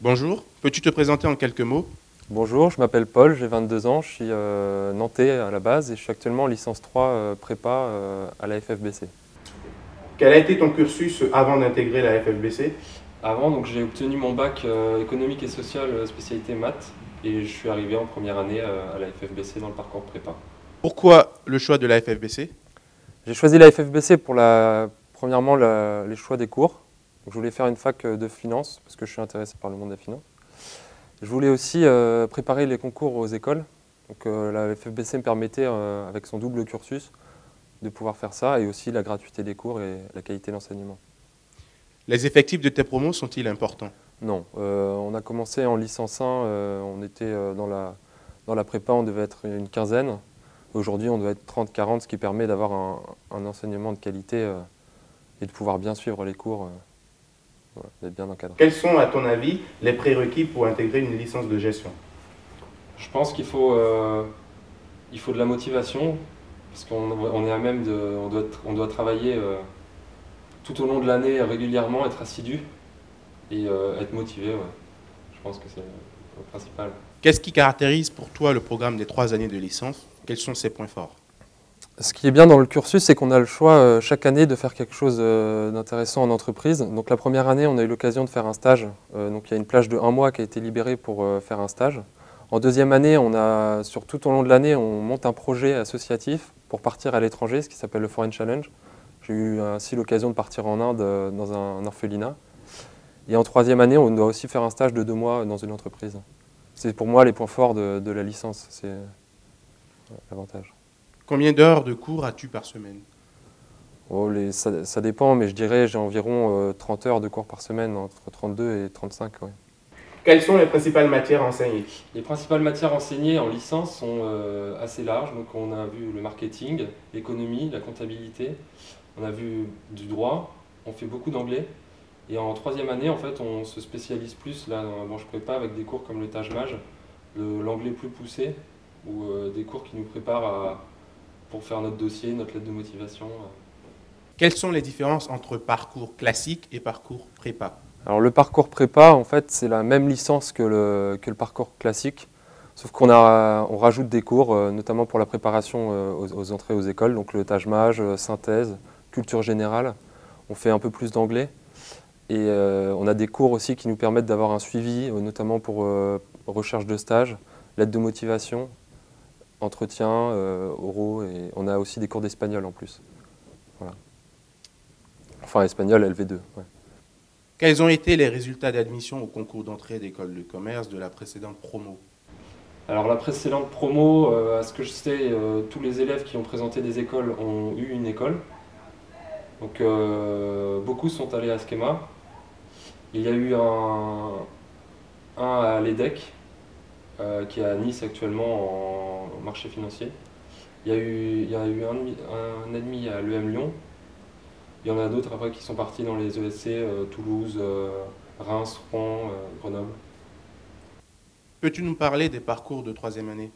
Bonjour, peux-tu te présenter en quelques mots? Bonjour, je m'appelle Paul, j'ai 22 ans, je suis euh, nantais à la base et je suis actuellement en licence 3 euh, prépa euh, à la FFBC. Quel a été ton cursus avant d'intégrer la FFBC Avant, donc j'ai obtenu mon bac euh, économique et social spécialité maths et je suis arrivé en première année euh, à la FFBC dans le parcours prépa. Pourquoi le choix de la FFBC J'ai choisi la FFBC pour la, premièrement la- les choix des cours. Donc, je voulais faire une fac euh, de finance parce que je suis intéressé par le monde des finances. Je voulais aussi euh, préparer les concours aux écoles. Donc, euh, la FFBC me permettait, euh, avec son double cursus, de pouvoir faire ça et aussi la gratuité des cours et la qualité de l'enseignement. Les effectifs de tes promos sont-ils importants? Non, on a commencé en licence 1, euh, on était dans la, dans la prépa, on devait être une quinzaine. Aujourd'hui, on doit être 30-40, ce qui permet d'avoir un, un enseignement de qualité et de pouvoir bien suivre les cours, voilà, d'être bien encadré. Quels sont, à ton avis, les prérequis pour intégrer une licence de gestion? Je pense qu'il faut, euh, il faut de la motivation, parce qu'on on est à même de, on doit, on doit travailler euh, tout au long de l'année régulièrement, être assidu et euh, être motivé. ouais. Je pense que c'est le principal. Qu'est-ce qui caractérise pour toi le programme des trois années de licence? Quels sont ses points forts? Ce qui est bien dans le cursus, c'est qu'on a le choix euh, chaque année de faire quelque chose euh, d'intéressant en entreprise. Donc la première année, on a eu l'occasion de faire un stage. Euh, donc il y a une plage de un mois qui a été libérée pour faire un stage. En deuxième année, on a, sur tout au long de l'année, on monte un projet associatif pour partir à l'étranger, ce qui s'appelle le Foreign Challenge. J'ai eu ainsi l'occasion de partir en Inde dans un, orphelinat. Et en troisième année, on doit aussi faire un stage de deux mois dans une entreprise. C'est pour moi les points forts de, de la licence, c'est l'avantage. Combien d'heures de cours as-tu par semaine? Oh, les- ça, ça dépend, mais je dirais j'ai environ euh, 30 heures de cours par semaine, entre 32 et 35. ouais. Quelles sont les principales matières enseignées? Les principales matières enseignées en licence sont euh, assez larges. Donc on a vu le marketing, l'économie, la comptabilité, on a vu du droit, on fait beaucoup d'anglais. Et en troisième année, en fait, on se spécialise plus là dans la branche prépa avec des cours comme le le- l'anglais plus poussé, ou euh, des cours qui nous préparent à- pour faire notre dossier, notre lettre de motivation. euh. Quelles sont les différences entre parcours classique et parcours prépa Alors le parcours prépa, en fait, c'est la même licence que le, que le parcours classique, sauf qu'on a, on rajoute des cours, euh, notamment pour la préparation euh, aux, aux entrées aux écoles, donc le Taj-Maj, euh, synthèse, culture générale. On fait un peu plus d'anglais et euh, on a des cours aussi qui nous permettent d'avoir un suivi, notamment pour euh, recherche de stage, lettre de motivation, entretien, euh, oraux et on a aussi des cours d'espagnol en plus. Voilà. Enfin, espagnol LV2. ouais. Quels ont été les résultats d'admission au concours d'entrée d'école de commerce de la précédente promo? Alors la précédente promo, euh, à ce que je sais, euh, tous les élèves qui ont présenté des écoles ont eu une école. Donc euh, beaucoup sont allés à Schema. Il y a eu un, un à l'EDEC, euh, qui est à Nice actuellement en marché financier. Il y a eu, il y a eu un, demi- un admis à l'EM Lyon. Il y en a d'autres après qui sont partis dans les ESC, euh, Toulouse, euh, Reims, Rouen, euh, Grenoble. Peux-tu nous parler des parcours de troisième année?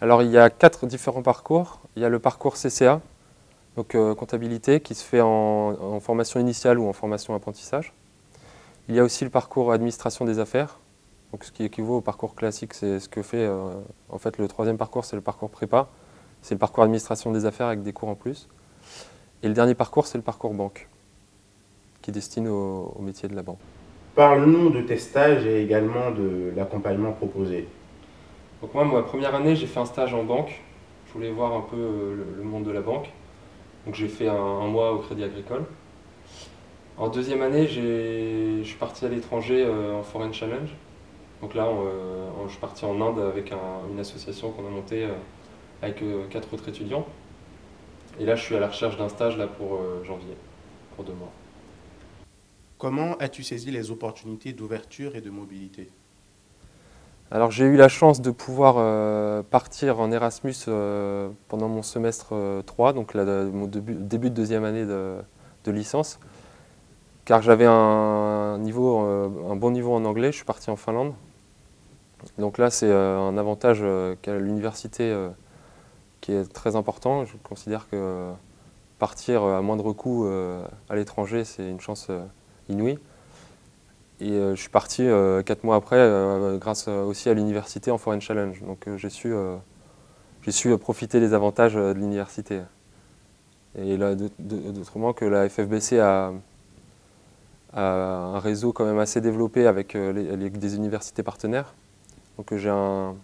Alors il y a quatre différents parcours. Il y a le parcours CCA, donc euh, comptabilité, qui se fait en, en formation initiale ou en formation apprentissage. Il y a aussi le parcours administration des affaires, donc ce qui équivaut au parcours classique, c'est ce que fait euh, en fait le troisième parcours, c'est le parcours prépa, c'est le parcours administration des affaires avec des cours en plus. Et le dernier parcours, c'est le parcours banque, qui est destiné au, au métier de la banque. Parle-nous de tes stages et également de l'accompagnement proposé. Donc moi, ma première année, j'ai fait un stage en banque. Je voulais voir un peu euh, le, le monde de la banque. Donc j'ai fait un, un mois au Crédit Agricole. En deuxième année, j'ai- je suis parti à l'étranger euh, en Foreign Challenge. Donc là, on, euh, on- je suis parti en Inde avec un- une association qu'on a montée euh, avec euh, quatre autres étudiants. Et là, je suis à la recherche d'un stage là pour euh, janvier, pour deux mois. Comment as-tu saisi les opportunités d'ouverture et de mobilité? Alors j'ai eu la chance de pouvoir euh, partir en Erasmus euh, pendant mon semestre euh, 3, donc là, de- mon début, début de deuxième année de, de licence, car j'avais un, niveau, un bon niveau en anglais, je suis parti en Finlande. Donc là c'est euh, un avantage euh, qu'a l'université euh, qui est très important. Je considère que partir à moindre coût à l'étranger c'est une chance inouïe. Et je suis parti quatre mois après, grâce aussi à l'université en Foreign Challenge. Donc j'ai su, su profiter des avantages de l'université. Et là, d'autrement que la FFBC a, un réseau quand même assez développé avec des universités partenaires. Donc j'ai un,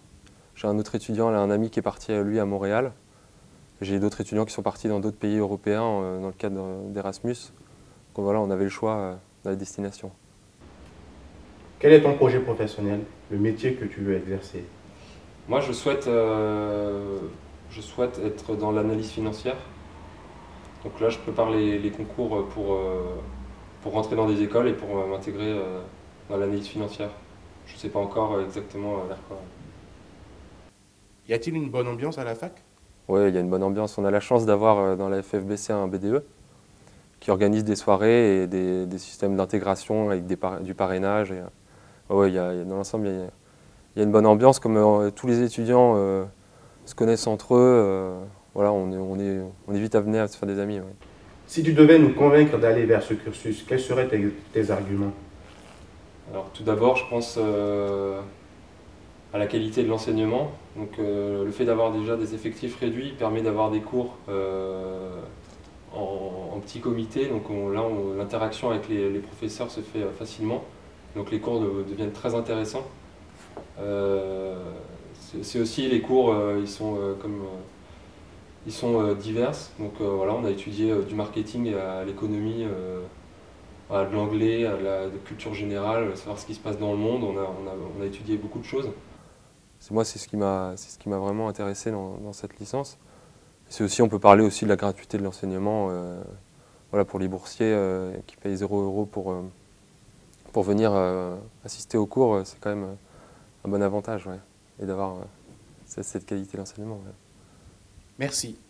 un, autre étudiant, un ami qui est parti lui à Montréal. J'ai d'autres étudiants qui sont partis dans d'autres pays européens euh, dans le cadre d'Erasmus. Donc voilà, on avait le choix euh, dans la destination. Quel est ton projet professionnel, le métier que tu veux exercer? Moi, je souhaite, euh, je souhaite être dans l'analyse financière. Donc là, je prépare les, les concours pour, pour rentrer dans des écoles et pour m'intégrer dans l'analyse financière. Je ne sais pas encore exactement vers quoi. Y a-t-il une bonne ambiance à la fac? Oui, il y a une bonne ambiance. On a la chance d'avoir euh, dans la FFBC un BDE qui organise des soirées et des, systèmes d'intégration avec du parrainage. Et, euh, il y a, dans l'ensemble, il, y a une bonne ambiance. Comme euh, tous les étudiants se connaissent entre eux, voilà, on est, on, est, on est vite amené à se faire des amis. Si tu devais nous convaincre d'aller vers ce cursus, quels seraient tes, arguments? Alors tout d'abord, je pense à la qualité de l'enseignement. Donc euh, le fait d'avoir déjà des effectifs réduits permet d'avoir des cours euh, en, petit comité. Donc là, l'interaction avec les, professeurs se fait euh, facilement. Donc les cours deviennent très intéressants. C'est aussi les cours, ils sont comme ils sont divers. Donc voilà, on a étudié du marketing à l'économie de l'anglais, à la culture générale, savoir ce qui se passe dans le monde. On a, étudié beaucoup de choses moi, c'est ce qui m'a vraiment intéressé dans, cette licence. C'est aussi, on peut parler aussi de la gratuité de l'enseignement euh, voilà, pour les boursiers euh, qui payent 0 euros pour, euh, pour venir assister aux cours. C'est quand même un bon avantage, et d'avoir cette qualité d'enseignement. Merci.